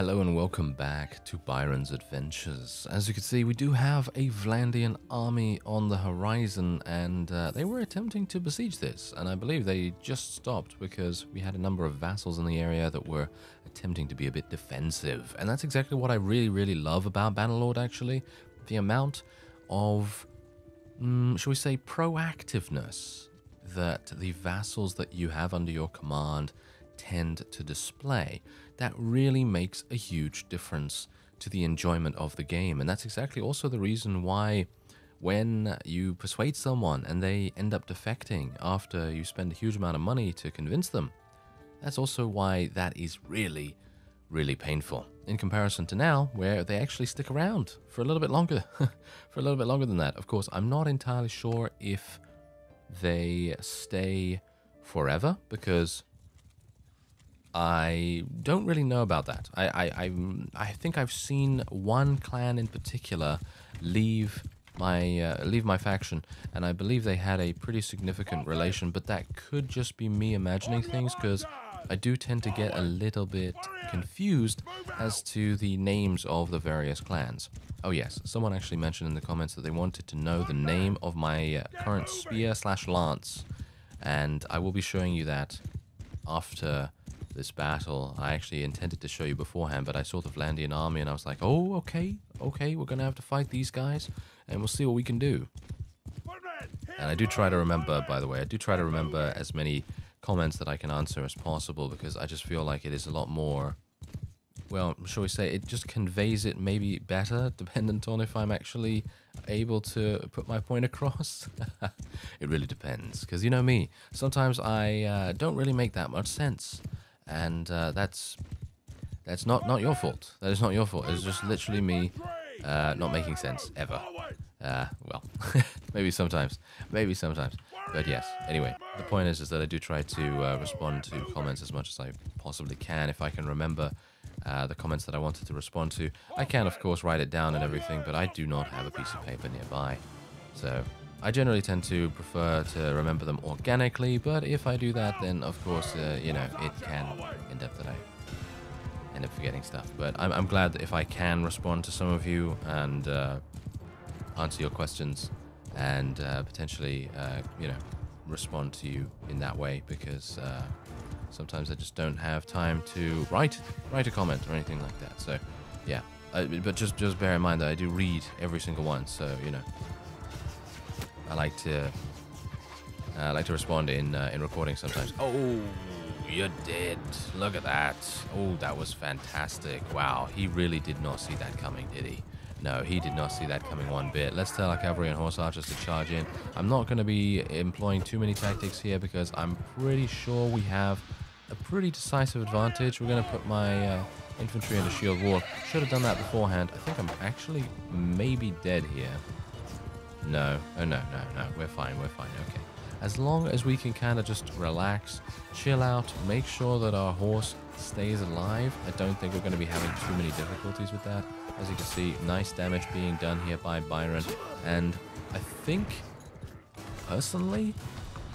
Hello and welcome back to Byron's Adventures. As you can see, we do have a Vlandian army on the horizon, and uh, they were attempting to besiege this, and I believe they just stopped because we had a number of vassals in the area that were attempting to be a bit defensive. And that's exactly what I really, really love about Bannerlord, actually. The amount of, mm, shall we say, proactiveness that the vassals that you have under your command tend to display that really makes a huge difference to the enjoyment of the game. And that's exactly also the reason why when you persuade someone and they end up defecting after you spend a huge amount of money to convince them, that's also why that is really, really painful. In comparison to now, where they actually stick around for a little bit longer. for a little bit longer than that. Of course, I'm not entirely sure if they stay forever because I don't really know about that. I, I, I, I think I've seen one clan in particular leave my uh, leave my faction, and I believe they had a pretty significant relation. But that could just be me imagining things, because I do tend to get a little bit confused as to the names of the various clans. Oh yes, someone actually mentioned in the comments that they wanted to know the name of my uh, current spear slash lance, and I will be showing you that after this battle. I actually intended to show you beforehand, but I saw the Vlandian army and I was like, oh, okay, okay, we're going to have to fight these guys and we'll see what we can do. And I do try to remember, by the way, I do try to remember as many comments that I can answer as possible because I just feel like it is a lot more, well, shall we say, it just conveys it maybe better, dependent on if I'm actually able to put my point across. it really depends because you know me, sometimes I uh, don't really make that much sense and uh, that's that's not not your fault. That is not your fault. It's just literally me uh, not making sense ever. Uh, well, maybe sometimes, maybe sometimes, but yes. Anyway, the point is is that I do try to uh, respond to comments as much as I possibly can if I can remember. Uh, the comments that I wanted to respond to. I can, of course, write it down and everything, but I do not have a piece of paper nearby. So I generally tend to prefer to remember them organically, but if I do that, then of course, uh, you know, it can end up that I end up forgetting stuff. But I'm, I'm glad that if I can respond to some of you and uh, answer your questions and uh, potentially, uh, you know, respond to you in that way because uh, sometimes I just don't have time to write write a comment or anything like that. So, yeah. But just just bear in mind that I do read every single one, so you know I like to uh, I like to respond in uh, in recording sometimes. Oh, you're dead. Look at that. Oh, that was fantastic. Wow, he really did not see that coming, did he? No, he did not see that coming one bit. Let's tell our cavalry and horse archers to charge in. I'm not going to be employing too many tactics here because I'm pretty sure we have a pretty decisive advantage. We're going to put my uh, infantry into shield wall. Should have done that beforehand. I think I'm actually maybe dead here. No. Oh, no, no, no. We're fine. We're fine. Okay. As long as we can kind of just relax, chill out, make sure that our horse stays alive, I don't think we're going to be having too many difficulties with that. As you can see, nice damage being done here by Byron. And I think, personally,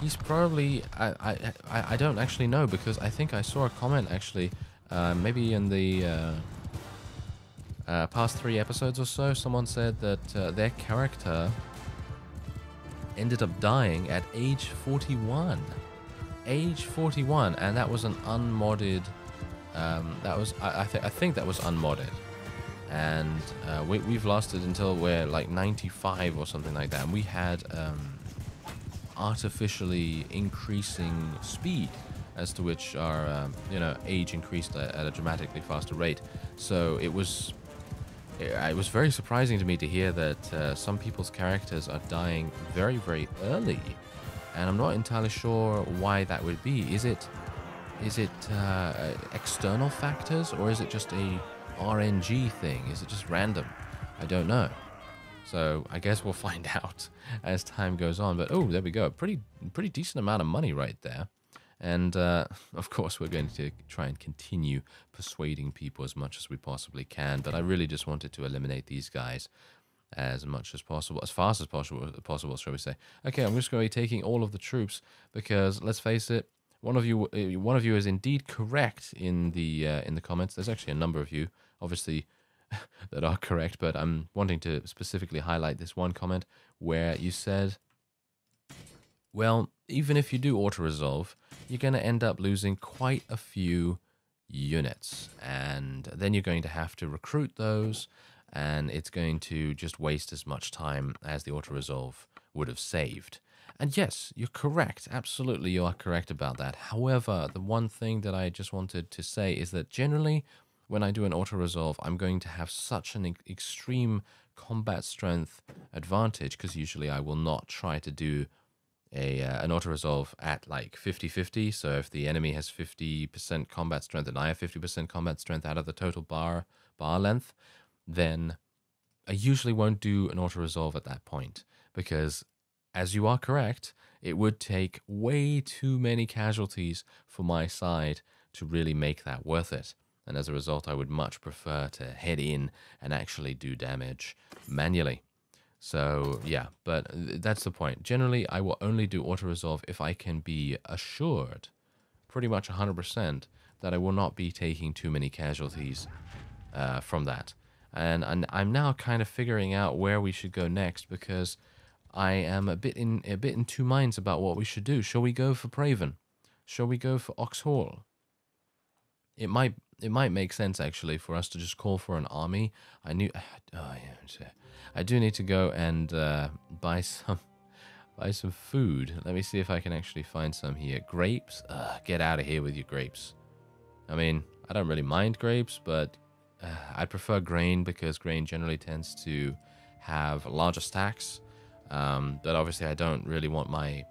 he's probably... I, I, I, don't actually know because I think I saw a comment actually, uh, maybe in the... Uh, uh, past three episodes or so, someone said that uh, their character ended up dying at age 41. Age 41, and that was an unmodded. Um, that was I, I, th- I think that was unmodded, and uh, we, we've lasted until we're like 95 or something like that. And we had um, artificially increasing speed, as to which our um, you know age increased at, at a dramatically faster rate. So it was it was very surprising to me to hear that uh, some people's characters are dying very, very early, and I'm not entirely sure why that would be. Is it, is it uh, external factors, or is it just a RNG thing? Is it just random? I don't know. So I guess we'll find out as time goes on. But oh, there we go. Pretty, pretty decent amount of money right there. And uh, of course, we're going to try and continue persuading people as much as we possibly can. But I really just wanted to eliminate these guys as much as possible, as fast as possible, possible, shall we say. Okay, I'm just going to be taking all of the troops because, let's face it, one of you, uh, one of you is indeed correct in the uh, in the comments. There's actually a number of you, obviously, that are correct, but I'm wanting to specifically highlight this one comment where you said, "Well, even if you do auto resolve, you're going to end up losing quite a few units, and then you're going to have to recruit those." And it's going to just waste as much time as the auto resolve would have saved. And yes, you're correct. Absolutely, you are correct about that. However, the one thing that I just wanted to say is that generally, when I do an auto resolve, I'm going to have such an extreme combat strength advantage because usually I will not try to do a uh, an auto resolve at like 50 50. So if the enemy has 50% combat strength and I have 50% combat strength out of the total bar bar length, then I usually won't do an auto resolve at that point because as you are correct, it would take way too many casualties for my side to really make that worth it. And as a result, I would much prefer to head in and actually do damage manually. So, yeah, but that's the point. Generally, I will only do auto resolve if I can be assured, pretty much 100%, that I will not be taking too many casualties uh, from that. And, and I'm now kind of figuring out where we should go next because I am a bit in a bit in two minds about what we should do. Shall we go for Praven? Shall we go for Ocs Hall? It might it might make sense actually for us to just call for an army. I knew oh yeah, I do need to go and uh, buy some buy some food. Let me see if I can actually find some here. Grapes? Uh, get out of here with your grapes. I mean, I don't really mind grapes, but uh, I prefer grain because grain generally tends to have larger stacks um, but obviously, I don't really want my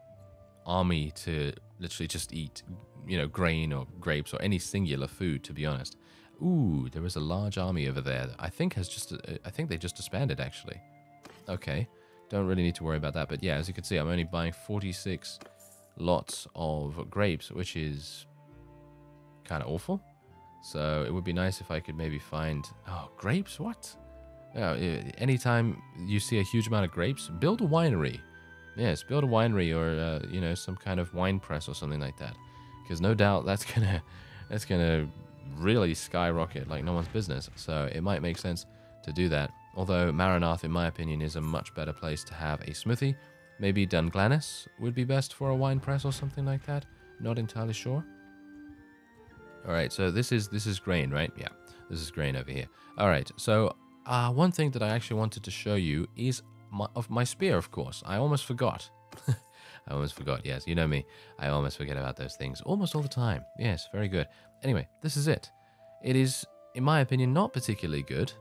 army to literally just eat, you know, grain or grapes or any singular food. To be honest. Ooh, there is a large army over there. I think has just. Uh, I think they just disbanded actually. Okay, don't really need to worry about that. But yeah, as you can see, I'm only buying 46 lots of grapes, which is kind of awful. So it would be nice if I could maybe find. Oh, grapes? What? Yeah, anytime you see a huge amount of grapes, build a winery. Yes, build a winery or uh, you know some kind of wine press or something like that, because no doubt that's gonna that's gonna really skyrocket like no one's business. So it might make sense to do that. Although Marunath, in my opinion, is a much better place to have a smithy. Maybe Dunglanys would be best for a wine press or something like that. Not entirely sure. All right, so this is this is grain, right? Yeah, this is grain over here. All right, so uh, one thing that I actually wanted to show you is my, of my spear, of course. I almost forgot. I almost forgot, yes. You know me. I almost forget about those things almost all the time. Yes, very good. Anyway, this is it. It is, in my opinion, not particularly good,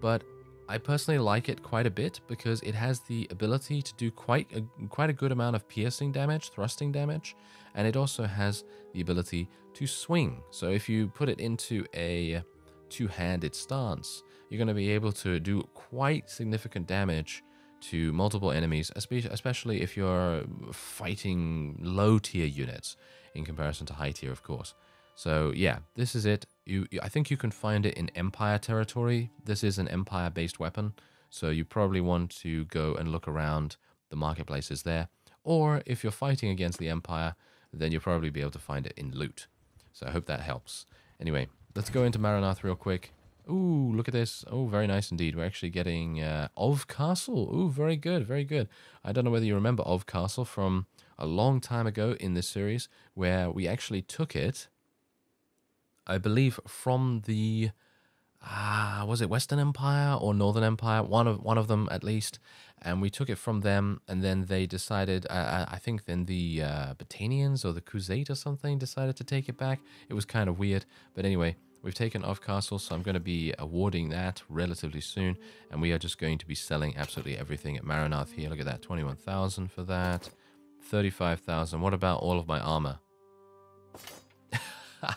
but I personally like it quite a bit because it has the ability to do quite a, quite a good amount of piercing damage, thrusting damage, and it also has the ability to swing. So if you put it into a two-handed stance, you're going to be able to do quite significant damage to multiple enemies, especially if you're fighting low tier units in comparison to high tier, of course. So yeah, this is it. You, I think you can find it in Empire territory. This is an Empire-based weapon, so you probably want to go and look around the marketplaces there. Or if you're fighting against the Empire, then you'll probably be able to find it in loot. So I hope that helps. Anyway, let's go into Marunath real quick. Ooh, look at this. Oh, very nice indeed. We're actually getting uh, Ov Castle. Ooh, very good, very good. I don't know whether you remember Of Castle from a long time ago in this series where we actually took it, I believe, from the ah, uh, was it Western Empire or Northern Empire? One of one of them at least. And we took it from them, and then they decided. Uh, I think then the uh, Battanians or the Khuzait or something decided to take it back. It was kind of weird, but anyway, We've taken off Castle, so I'm going to be awarding that relatively soon. And we are just going to be selling absolutely everything at Marunath here. Look at that, 21,000 for that. 35,000. What about all of my armor?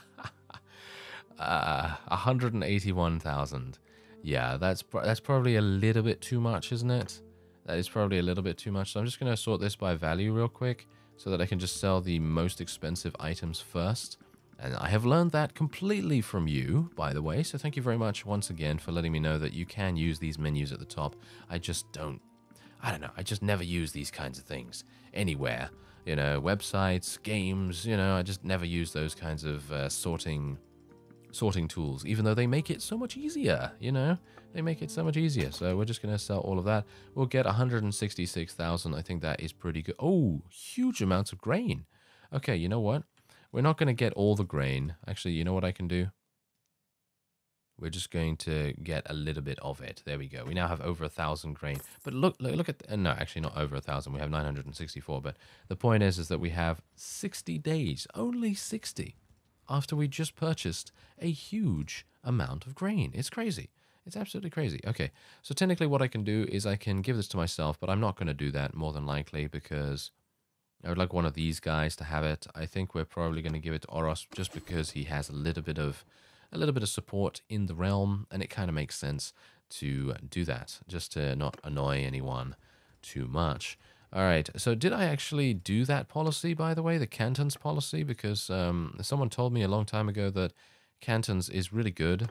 uh, 181,000. Yeah, that's that's probably a little bit too much, isn't it? That is probably a little bit too much. So I'm just going to sort this by value real quick so that I can just sell the most expensive items first. And I have learned that completely from you, by the way. So thank you very much once again for letting me know that you can use these menus at the top. I just don't, I don't know, I just never use these kinds of things anywhere. you know, websites, games. You know, I just never use those kinds of uh, sorting sorting tools, even though they make it so much easier. You know, they make it so much easier. So we're just gonna sell all of that. We'll get 166,000. I think that is pretty good. Oh, huge amounts of grain. Okay, you know what? We're not gonna get all the grain. Actually, you know what I can do? We're just going to get a little bit of it. There we go. We now have over a thousand grain. But look, look, look at the, no, actually not over a thousand. We have 964. But the point is, is that we have 60 days, only 60, after we just purchased a huge amount of grain. It's crazy. It's absolutely crazy. Okay, so technically, what I can do is I can give this to myself, but I'm not going to do that more than likely because I would like one of these guys to have it. I think we're probably going to give it to Oros just because he has a little bit of a little bit of support in the realm, and it kind of makes sense to do that, just to not annoy anyone too much. All right, so did I actually do that policy, by the way, the Cantons policy? Because um, someone told me a long time ago that Cantons is really good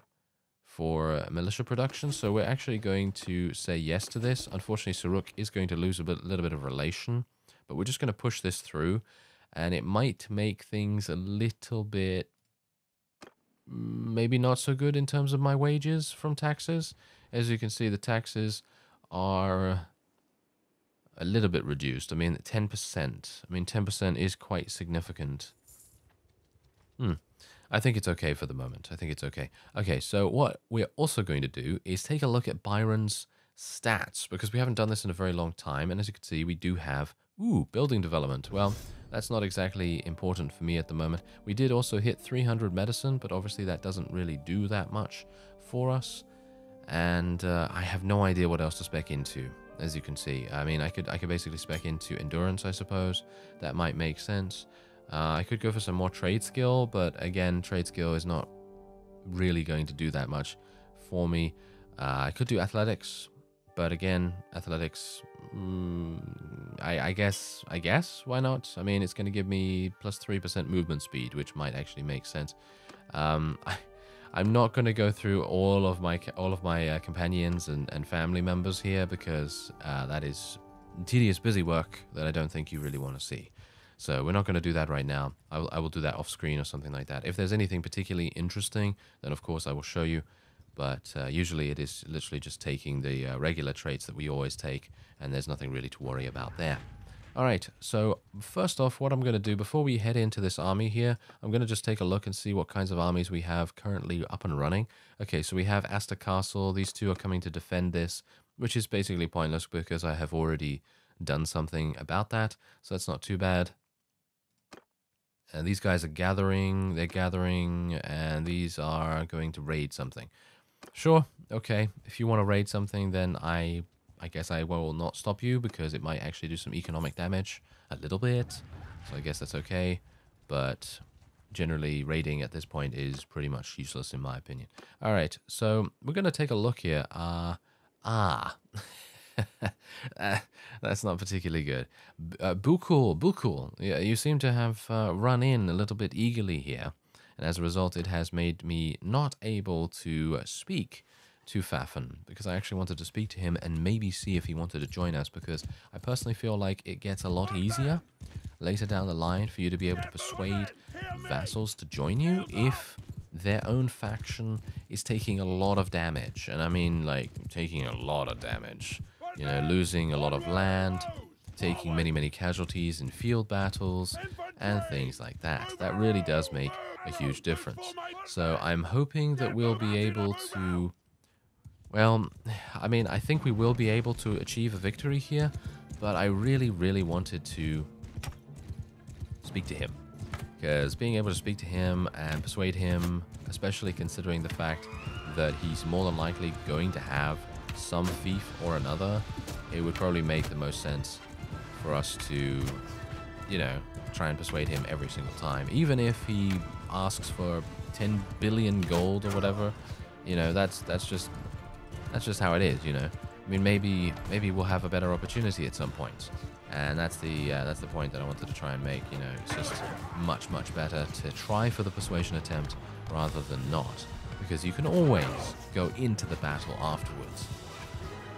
for militia production, so we're actually going to say yes to this. Unfortunately, Saruk is going to lose a bit, little bit of relation, but we're just going to push this through, and it might make things a little bit maybe not so good in terms of my wages from taxes. As you can see, the taxes are a little bit reduced. I mean, 10%. I mean, 10% is quite significant. Hmm. I think it's okay for the moment. I think it's okay. Okay, so what we're also going to do is take a look at Byron's stats because we haven't done this in a very long time. And as you can see, we do have, ooh, building development. Well, that's not exactly important for me at the moment. We did also hit 300 medicine, but obviously that doesn't really do that much for us. And uh, I have no idea what else to spec into, as you can see. I mean, I could I could basically spec into endurance, I suppose. That might make sense. Uh, I could go for some more trade skill, but again, trade skill is not really going to do that much for me. Uh, I could do athletics, but again, athletics, mm, I, I, guess, I guess, why not? I mean, it's going to give me plus 3% movement speed, which might actually make sense. Um, I, I'm not going to go through all of my all of my uh, companions and, and family members here because uh, that is tedious, busy work that I don't think you really want to see. So we're not going to do that right now. I will, I will do that off screen or something like that. If there's anything particularly interesting, then of course I will show you but uh, usually it is literally just taking the uh, regular traits that we always take, and there's nothing really to worry about there. All right, so first off, what I'm going to do before we head into this army here, I'm going to just take a look and see what kinds of armies we have currently up and running. Okay, so we have Asta Castle. These two are coming to defend this, which is basically pointless because I have already done something about that, so that's not too bad. And these guys are gathering, they're gathering, and these are going to raid something. Sure, okay. If you want to raid something, then I I guess I will not stop you because it might actually do some economic damage a little bit. So I guess that's okay. But generally, raiding at this point is pretty much useless in my opinion. All right, so we're going to take a look here. Uh, ah. uh, that's not particularly good. Uh, Bukul, Bukul, yeah, you seem to have uh, run in a little bit eagerly here and as a result, it has made me not able to speak to Fafan because I actually wanted to speak to him and maybe see if he wanted to join us because I personally feel like it gets a lot easier later down the line for you to be able to persuade vassals to join you if their own faction is taking a lot of damage. And I mean, like, taking a lot of damage. You know, losing a lot of land, taking many, many casualties in field battles, and things like that. That really does make a huge difference. So I'm hoping that we'll be able to... Well, I mean, I think we will be able to achieve a victory here, but I really, really wanted to speak to him. Because being able to speak to him and persuade him, especially considering the fact that he's more than likely going to have some thief or another, it would probably make the most sense for us to, you know, try and persuade him every single time. Even if he asks for 10 billion gold or whatever, you know, that's that's just that's just how it is, you know. I mean, maybe maybe we'll have a better opportunity at some point, and that's the uh, that's the point that I wanted to try and make. You know, it's just much much better to try for the persuasion attempt rather than not, because you can always go into the battle afterwards.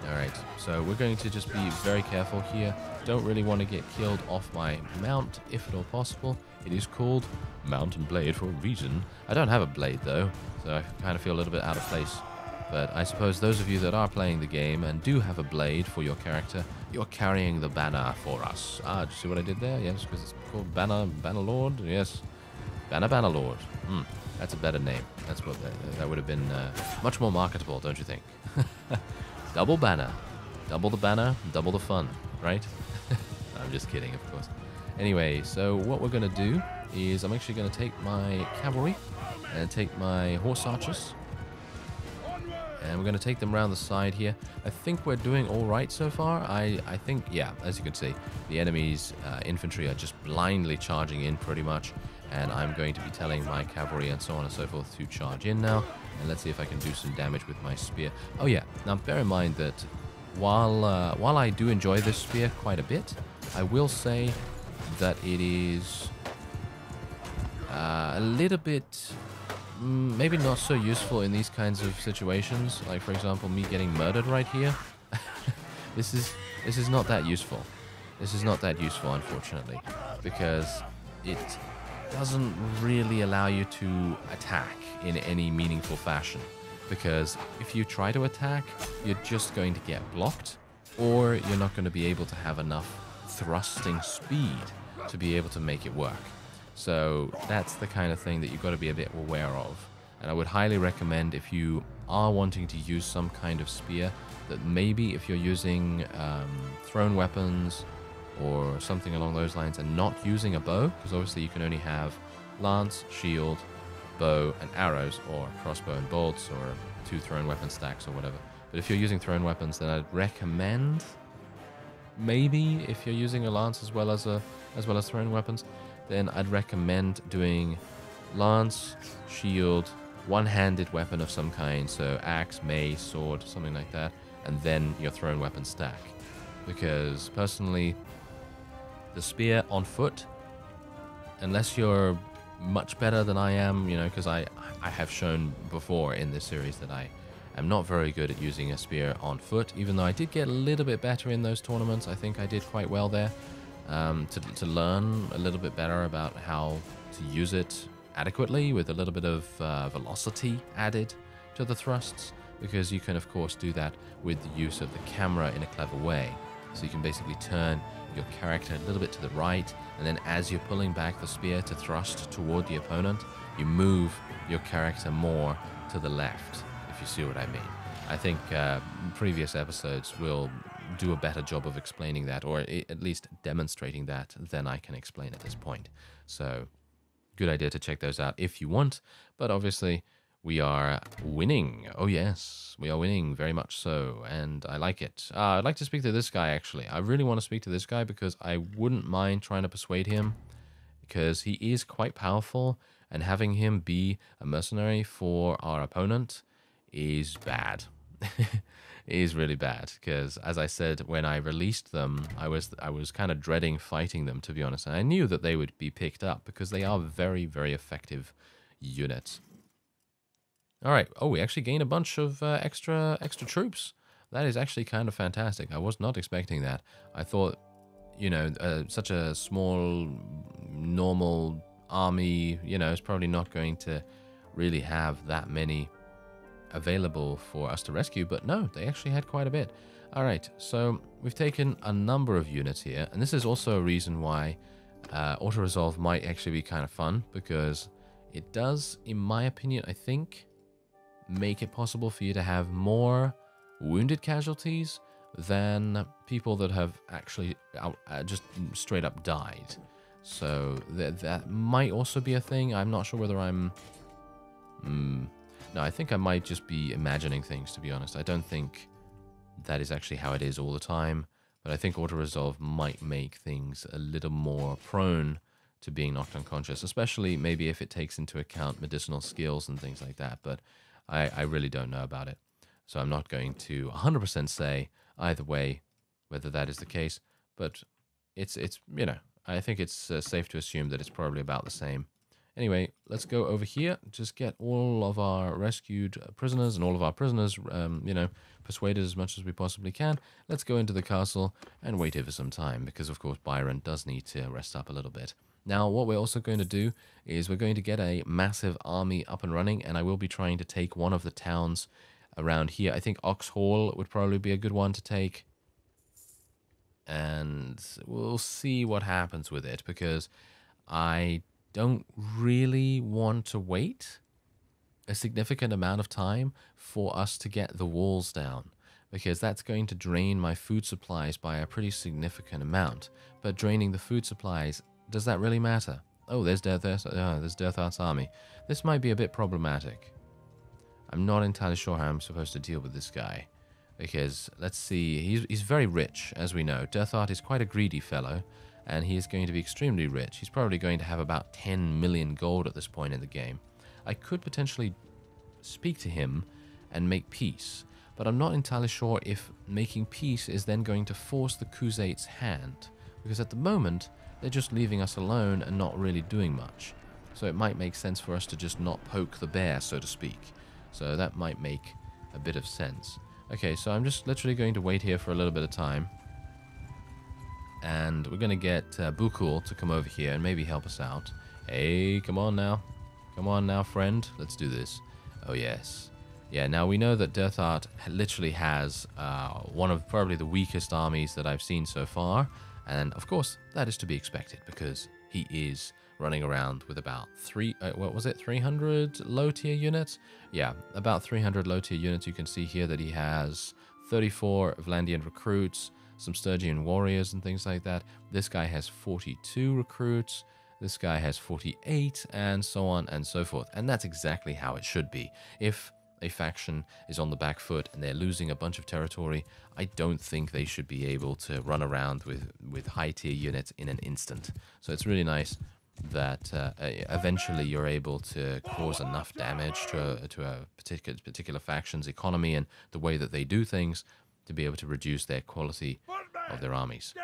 Alright, so we're going to just be very careful here. Don't really want to get killed off my mount, if at all possible. It is called Mount and Blade for a reason. I don't have a blade, though, so I kind of feel a little bit out of place. But I suppose those of you that are playing the game and do have a blade for your character, you're carrying the banner for us. Ah, see what I did there? Yes, because it's called Banner, Banner Lord? Yes. Banner, Banner Lord. Hmm, that's a better name. That's what that, that would have been uh, much more marketable, don't you think? double banner. Double the banner, double the fun, right? I'm just kidding, of course. Anyway, so what we're going to do is I'm actually going to take my cavalry and take my horse archers and we're going to take them around the side here. I think we're doing all right so far. I, I think, yeah, as you can see, the enemy's uh, infantry are just blindly charging in pretty much, and I'm going to be telling my cavalry and so on and so forth to charge in now, and let's see if I can do some damage with my spear. Oh yeah, now bear in mind that while, uh, while I do enjoy this spear quite a bit, I will say that it is uh, a little bit Mm, maybe not so useful in these kinds of situations. Like, for example, me getting murdered right here. this is this is not that useful. This is not that useful, unfortunately, because it doesn't really allow you to attack in any meaningful fashion. Because if you try to attack, you're just going to get blocked, or you're not going to be able to have enough thrusting speed to be able to make it work. So that's the kind of thing that you've got to be a bit aware of. And I would highly recommend if you are wanting to use some kind of spear, that maybe if you're using um, thrown weapons or something along those lines and not using a bow, because obviously you can only have lance, shield, bow, and arrows, or crossbow and bolts, or two thrown weapon stacks, or whatever. But if you're using thrown weapons, then I'd recommend maybe if you're using a lance as well as a as well as thrown weapons, then I'd recommend doing lance, shield, one-handed weapon of some kind, so axe, mace, sword, something like that, and then your thrown weapon stack. Because personally, the spear on foot, unless you're much better than I am, you know, because I I have shown before in this series that I am not very good at using a spear on foot, even though I did get a little bit better in those tournaments. I think I did quite well there. Um, to, to learn a little bit better about how to use it adequately with a little bit of uh, velocity added to the thrusts because you can of course do that with the use of the camera in a clever way. So you can basically turn your character a little bit to the right and then as you're pulling back the spear to thrust toward the opponent you move your character more to the left if you see what i mean i think uh, previous episodes will do a better job of explaining that, or at least demonstrating that, than I can explain at this point. So, good idea to check those out if you want. But obviously, we are winning. Oh, yes, we are winning very much so. And I like it. Uh, I'd like to speak to this guy, actually. I really want to speak to this guy because I wouldn't mind trying to persuade him because he is quite powerful. And having him be a mercenary for our opponent is bad. is really bad because, as I said, when I released them, I was I was kind of dreading fighting them to be honest. And I knew that they would be picked up because they are very very effective units. All right. Oh, we actually gained a bunch of uh, extra extra troops. That is actually kind of fantastic. I was not expecting that. I thought, you know, uh, such a small normal army, you know, is probably not going to really have that many available for us to rescue, but no, they actually had quite a bit. All right, so we've taken a number of units here, and this is also a reason why uh, auto-resolve might actually be kind of fun, because it does, in my opinion, I think, make it possible for you to have more wounded casualties than people that have actually uh, just straight up died. So th that might also be a thing. I'm not sure whether I'm... Mm, no, I think I might just be imagining things, to be honest. I don't think that is actually how it is all the time, but I think auto-resolve might make things a little more prone to being knocked unconscious, especially maybe if it takes into account medicinal skills and things like that, but I, I really don't know about it. So I'm not going to 100% say either way whether that is the case, but it's, it's you know, I think it's uh, safe to assume that it's probably about the same Anyway, let's go over here. Just get all of our rescued prisoners and all of our prisoners, um, you know, persuaded as much as we possibly can. Let's go into the castle and wait here for some time because, of course, Byron does need to rest up a little bit. Now, what we're also going to do is we're going to get a massive army up and running, and I will be trying to take one of the towns around here. I think Ocs Hall would probably be a good one to take. And we'll see what happens with it because I don't really want to wait a significant amount of time for us to get the walls down because that's going to drain my food supplies by a pretty significant amount. But draining the food supplies, does that really matter? Oh, there's Death, uh, there's Death army. This might be a bit problematic. I'm not entirely sure how I'm supposed to deal with this guy. Because, let's see, he's, he's very rich, as we know. Derthert is quite a greedy fellow, and he is going to be extremely rich. He's probably going to have about 10 million gold at this point in the game. I could potentially speak to him and make peace, but I'm not entirely sure if making peace is then going to force the Khuzaits' hand, because at the moment, they're just leaving us alone and not really doing much. So it might make sense for us to just not poke the bear, so to speak. So that might make a bit of sense. Okay, so I'm just literally going to wait here for a little bit of time. And we're going to get uh, Bukul to come over here and maybe help us out. Hey, come on now. Come on now, friend. Let's do this. Oh, yes. Yeah, now we know that Derthert literally has uh, one of probably the weakest armies that I've seen so far. And of course, that is to be expected because he is running around with about three, uh, what was it, 300 low tier units? Yeah, about 300 low tier units. You can see here that he has 34 Vlandian recruits, some Sturgian warriors and things like that. This guy has 42 recruits. This guy has 48 and so on and so forth. And that's exactly how it should be. If a faction is on the back foot and they're losing a bunch of territory, I don't think they should be able to run around with, with high tier units in an instant. So it's really nice that uh, eventually you're able to cause enough damage to a, to a particular particular faction's economy and the way that they do things to be able to reduce their quality of their armies.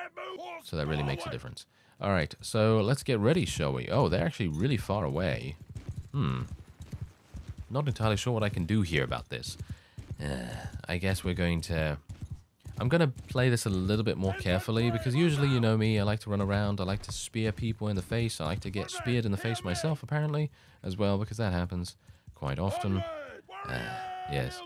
So that really makes a difference. All right, so let's get ready, shall we? Oh, they're actually really far away. Hmm. Not entirely sure what I can do here about this. Uh, I guess we're going to I'm going to play this a little bit more carefully because usually, you know me, I like to run around, I like to spear people in the face, I like to get speared in the face myself, apparently, as well, because that happens quite often. Uh, yes,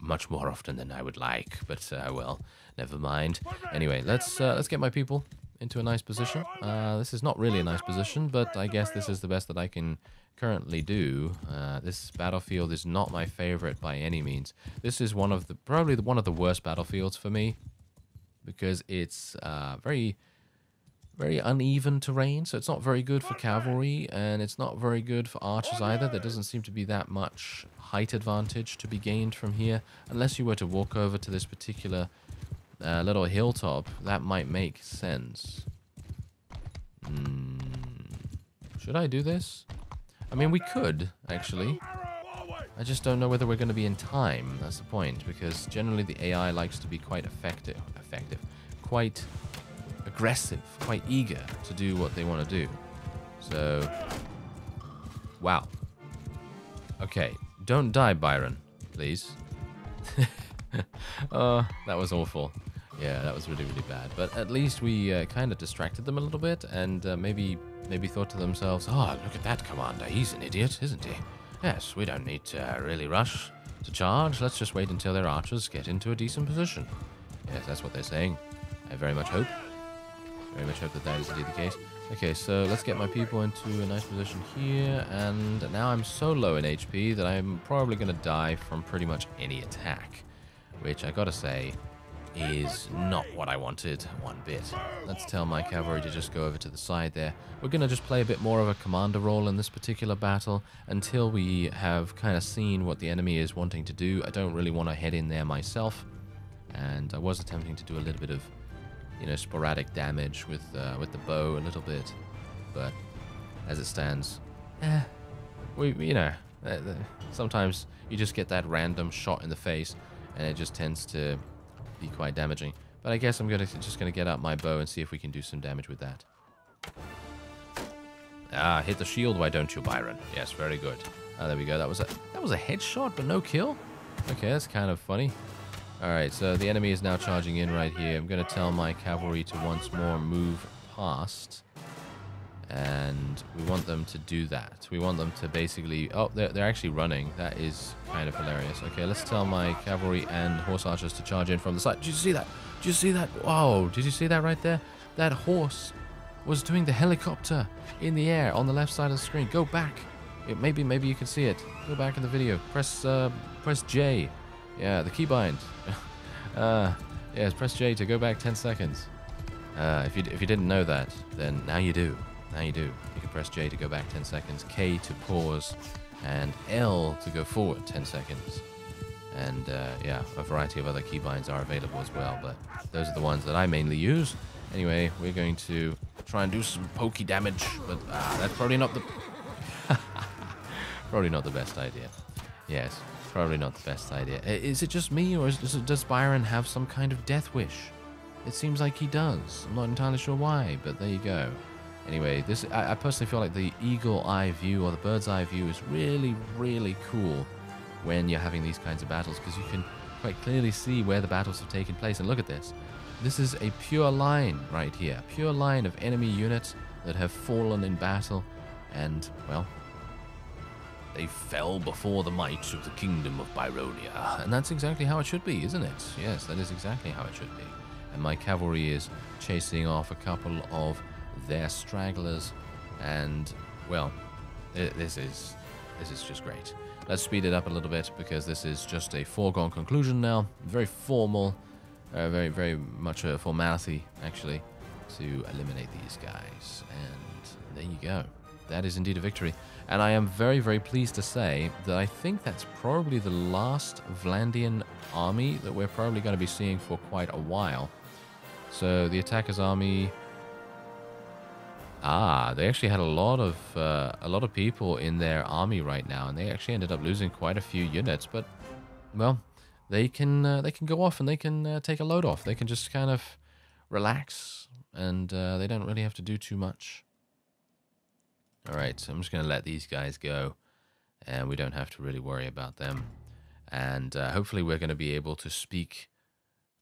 much more often than I would like, but, uh, well, never mind. Anyway, let's, uh, let's get my people into a nice position. Uh, this is not really a nice position, but I guess this is the best that I can currently do. Uh, this battlefield is not my favorite by any means. This is one of the probably one of the worst battlefields for me because it's uh, very very uneven terrain, so it's not very good for cavalry, and it's not very good for archers either. There doesn't seem to be that much height advantage to be gained from here, unless you were to walk over to this particular uh, little hilltop. That might make sense. Mm. Should I do this? I mean, we could, actually. I just don't know whether we're going to be in time. That's the point, because generally the AI likes to be quite effective, effective, quite aggressive, quite eager to do what they want to do. So, wow. Okay, don't die, Byron, please. oh, that was awful. Yeah, that was really, really bad. But at least we uh, kind of distracted them a little bit and uh, maybe maybe thought to themselves, oh, look at that commander. He's an idiot, isn't he? Yes, we don't need to uh, really rush to charge. Let's just wait until their archers get into a decent position. Yes, that's what they're saying. I very much hope. Very much hope that that is indeed the case. Okay, so let's get my people into a nice position here. And now I'm so low in HP that I'm probably going to die from pretty much any attack. Which I gotta say, is not what I wanted one bit. Let's tell my cavalry to just go over to the side there. We're going to just play a bit more of a commander role in this particular battle until we have kind of seen what the enemy is wanting to do. I don't really want to head in there myself. And I was attempting to do a little bit of, you know, sporadic damage with, uh, with the bow a little bit. But as it stands, eh, we, you know, uh, sometimes you just get that random shot in the face and it just tends to be quite damaging. But I guess I'm gonna just gonna get out my bow and see if we can do some damage with that. Ah, hit the shield, why don't you, Byron? Yes, very good. Ah, there we go. That was a that was a headshot, but no kill. Okay, that's kind of funny. All right, so the enemy is now charging in right here. I'm going to tell my cavalry to once more move past. And we want them to do that. We want them to basically... Oh, they're, they're actually running. That is kind of hilarious. Okay, let's tell my cavalry and horse archers to charge in from the side. Did you see that? Did you see that? Whoa, did you see that right there? That horse was doing the helicopter in the air on the left side of the screen. Go back. It, maybe maybe you can see it. Go back in the video. Press uh, press J. Yeah, the keybind. uh, yes, press J to go back 10 seconds. Uh, if you if you didn't know that, then now you do. Now you do. You can press J to go back 10 seconds, K to pause, and L to go forward 10 seconds. And uh, yeah, a variety of other keybinds are available as well, but those are the ones that I mainly use. Anyway, we're going to try and do some pokey damage, but uh, that's probably not the probably not the best idea. Yes, probably not the best idea. Is it just me, or is, does Byron have some kind of death wish? It seems like he does. I'm not entirely sure why, but there you go. Anyway, this I, I personally feel like the eagle eye view or the bird's eye view is really, really cool when you're having these kinds of battles because you can quite clearly see where the battles have taken place. And look at this. This is a pure line right here, pure line of enemy units that have fallen in battle, and, well, they fell before the might of the kingdom of Byronia. And that's exactly how it should be, isn't it? Yes, that is exactly how it should be. And my cavalry is chasing off a couple of their stragglers, and, well, this is, this is just great. Let's speed it up a little bit because this is just a foregone conclusion now. Very formal, uh, very, very much a formality, actually, to eliminate these guys. And there you go. That is indeed a victory. And I am very, very pleased to say that I think that's probably the last Vlandian army that we're probably going to be seeing for quite a while. So the attackers' army... Ah, they actually had a lot of uh, a lot of people in their army right now, and they actually ended up losing quite a few units. But well, they can uh, they can go off and they can uh, take a load off. They can just kind of relax and uh, they don't really have to do too much. All right, so I'm just going to let these guys go and we don't have to really worry about them. And uh, hopefully we're going to be able to speak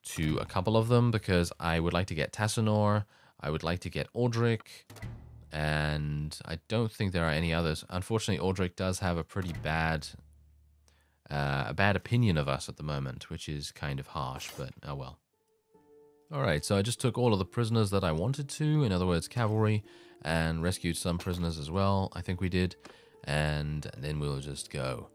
to a couple of them because I would like to get Tassanor, I would like to get Aldrich, and I don't think there are any others. Unfortunately, Aldrich does have a pretty bad uh, a bad opinion of us at the moment, which is kind of harsh, but oh well. Alright, so I just took all of the prisoners that I wanted to, in other words, cavalry, and rescued some prisoners as well, I think we did, and then we'll just go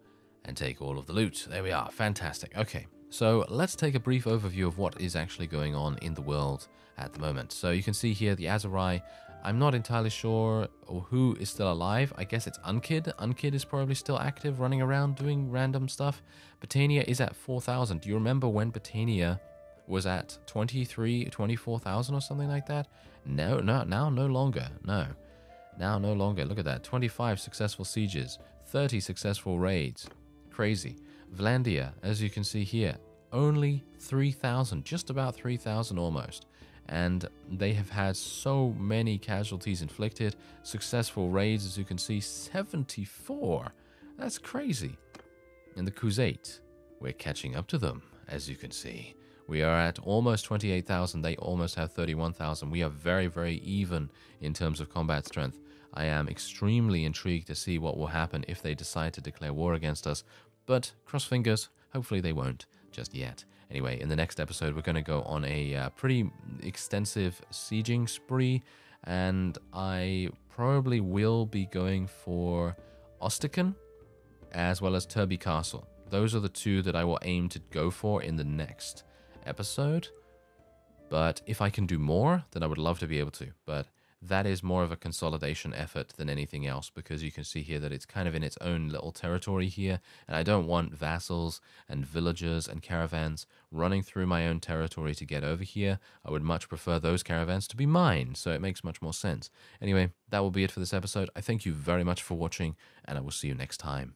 and take all of the loot. There we are, fantastic. Okay, so let's take a brief overview of what is actually going on in the world at the moment. So you can see here the Aserai I'm not entirely sure who is still alive. I guess it's Unqid. Unqid is probably still active, running around doing random stuff. Battania is at 4,000. Do you remember when Battania was at 23, 24,000 or something like that? No, no, now no longer. No. Now no longer. Look at that. 25 successful sieges, 30 successful raids. Crazy. Vlandia, as you can see here, only 3,000, just about 3,000 almost and they have had so many casualties inflicted. Successful raids, as you can see, 74. That's crazy. In the Khuzait, we're catching up to them, as you can see. We are at almost 28,000. They almost have 31,000. We are very, very even in terms of combat strength. I am extremely intrigued to see what will happen if they decide to declare war against us. But cross fingers, hopefully they won't just yet. Anyway, in the next episode, we're going to go on a uh, pretty extensive sieging spree, and I probably will be going for Ostican as well as Turby Castle. Those are the two that I will aim to go for in the next episode. But if I can do more, then I would love to be able to. But that is more of a consolidation effort than anything else because you can see here that it's kind of in its own little territory here and I don't want vassals and villagers and caravans running through my own territory to get over here. I would much prefer those caravans to be mine so it makes much more sense. Anyway, that will be it for this episode. I thank you very much for watching and I will see you next time.